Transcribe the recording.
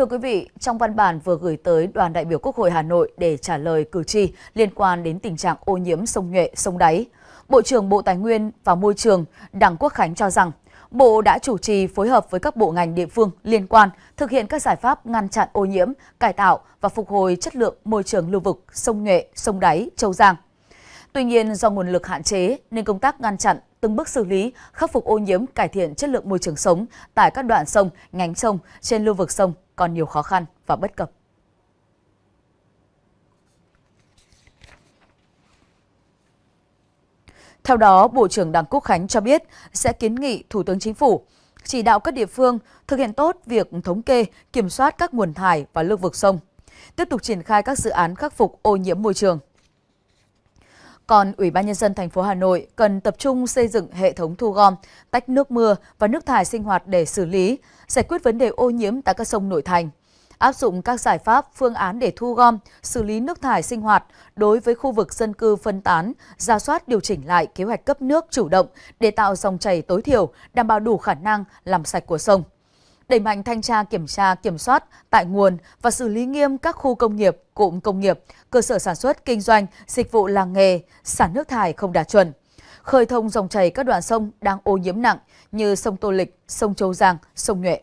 Thưa quý vị, trong văn bản vừa gửi tới đoàn đại biểu Quốc hội Hà Nội để trả lời cử tri liên quan đến tình trạng ô nhiễm sông Nhuệ, sông Đáy, Bộ trưởng Bộ Tài nguyên và Môi trường Đảng Quốc Khánh cho rằng Bộ đã chủ trì phối hợp với các bộ ngành địa phương liên quan thực hiện các giải pháp ngăn chặn ô nhiễm, cải tạo và phục hồi chất lượng môi trường lưu vực sông Nhuệ, sông Đáy, Châu Giang. Tuy nhiên, do nguồn lực hạn chế nên công tác ngăn chặn, từng bước xử lý, khắc phục ô nhiễm, cải thiện chất lượng môi trường sống tại các đoạn sông, nhánh sông trên lưu vực sông còn nhiều khó khăn và bất cập. Theo đó, Bộ trưởng Đảng Quốc Khánh cho biết sẽ kiến nghị Thủ tướng Chính phủ chỉ đạo các địa phương thực hiện tốt việc thống kê, kiểm soát các nguồn thải và lưu vực sông, tiếp tục triển khai các dự án khắc phục ô nhiễm môi trường. Còn Ủy ban nhân dân thành phố Hà Nội cần tập trung xây dựng hệ thống thu gom, tách nước mưa và nước thải sinh hoạt để xử lý, giải quyết vấn đề ô nhiễm tại các sông nội thành áp dụng các giải pháp, phương án để thu gom, xử lý nước thải sinh hoạt đối với khu vực dân cư phân tán, ra soát điều chỉnh lại kế hoạch cấp nước chủ động để tạo dòng chảy tối thiểu, đảm bảo đủ khả năng làm sạch của sông. Đẩy mạnh thanh tra kiểm tra kiểm soát tại nguồn và xử lý nghiêm các khu công nghiệp, cụm công nghiệp, cơ sở sản xuất, kinh doanh, dịch vụ làng nghề, sản nước thải không đạt chuẩn khơi thông dòng chảy các đoạn sông đang ô nhiễm nặng như sông Tô Lịch, sông Châu Giang, sông Nhuệ.